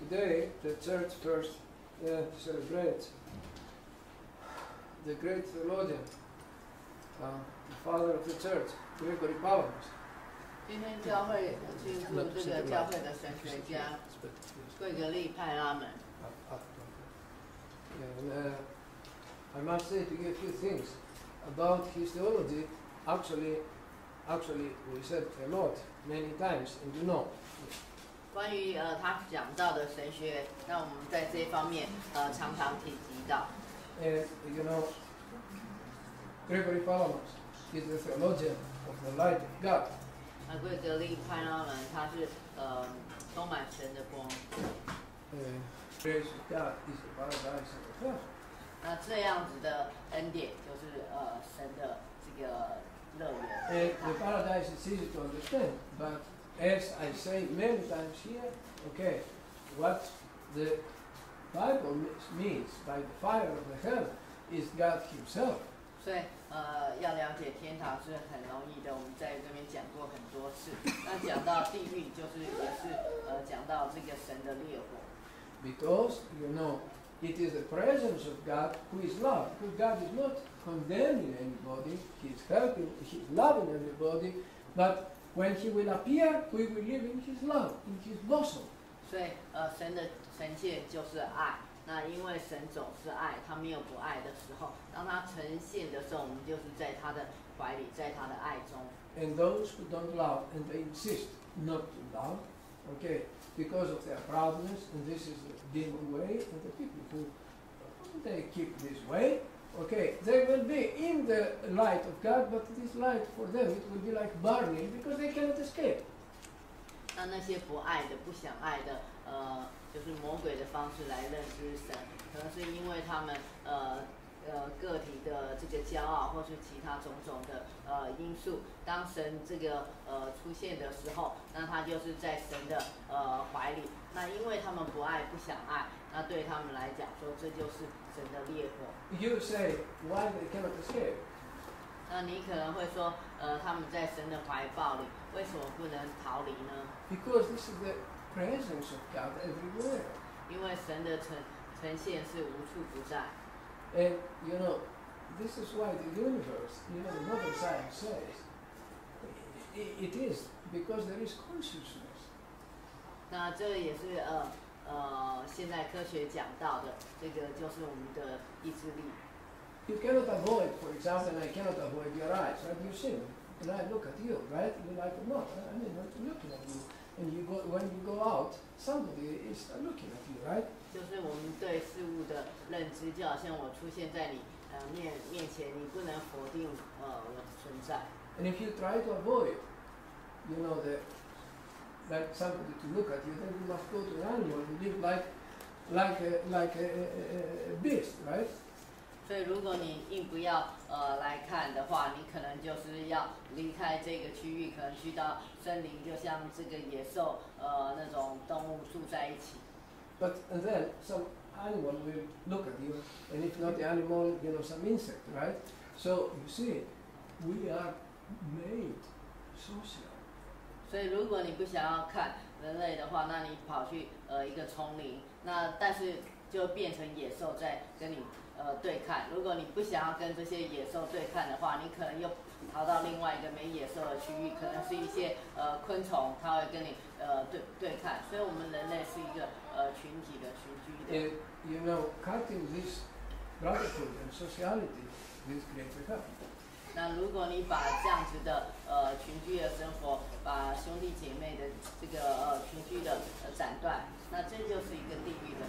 Today, the church first uh, celebrates the great theologian, uh, the father of the church, Gregory Palamas. 今天教会庆祝这个教会的神学家贵格利派拉门。 And, uh, I must say to you a few things about his theology. Actually, actually, we said a lot many times, and you know. 关于呃他讲到的神学，那我们在这一方面呃常常提及到。And you know, Gregory Palamas is the theologian of the light of God. 那贵格利派拉门他是呃充满神的光。Uh, grace of God is the paradise of the heaven. 那这样子的恩典就是呃神的这个乐 And 园。the paradise is easy to understand, but as I say many times here, okay, what the Bible me- means by the fire of the hell is God Himself. 所以呃要了解天堂是很容易的，我们在这边讲过很多次。那讲到地狱，就是也是呃讲到这个神的烈火。 Because, you know, it is the presence of God who is love. Because God is not condemning anybody, He is helping, He is loving everybody, but when He will appear, we will live in His love, in His bosom. 所以呃神的呈现就是爱。那因为神总是爱，他没有不爱的时候。当他呈现的时候，我们就是在他的怀里，在他的爱中。 And those who don't love and they insist not to love, okay, because of their proudness, and this is the demon way, and the people who they keep this way, okay, they will be in the light of God, but this light for them it will be like burning because they cannot escape. 那那些不爱的、不想爱的，呃，就是魔鬼的方式来认知神，可能是因为他们呃 呃个体的这个骄傲，或是其他种种的呃因素。当神这个呃出现的时候，那他就是在神的呃怀里。那因为他们不爱、不想爱，那对他们来讲说，这就是神的烈火。You say why they cannot escape? 那你可能会说，呃，他们在神的怀抱里，为什么不能逃离呢？Because this is the presence of God everywhere. 因为神的呈呈现是无处不在。And you know, this is why the universe, you know, the modern science says i- it is because there is consciousness. 那这也是呃呃现代科学讲到的，这个就是我们的意志力。 You cannot avoid, for example, I cannot avoid your eyes, right? You see me, and I look at you, right? You like it not, I mean, I'm looking at you. And you go, when you go out, somebody is looking at you, right? 就是我们对事物的认知，就好像我出现在你呃面面前，你不能否定呃我的存在。 And if you try to avoid, you know, the, like somebody to look at you, then you must go to an animal and live like, like a, like a, a, a beast, right? 所以如果你硬不要呃来看的话，你可能就是要离开这个区域，可能去到森林，就像这个野兽呃那种动物住在一起。But and then some animal will look at you, and if not the animal, you know, some insect, right? So you see, we are made social. 所以如果你不想要看人类的话，那你跑去呃一个丛林，那但是就变成野兽在跟你呃对看。如果你不想要跟这些野兽对看的话，你可能又逃到另外一个没野兽的区域，可能是一些呃昆虫，它会跟你呃对对看。所以我们人类是一个呃群体的群居的。You know, cutting is radical sociality, is. 那如果你把这样子的呃群居的生活，把兄弟姐妹的这个呃群居的呃斩断，那这就是一个地狱的。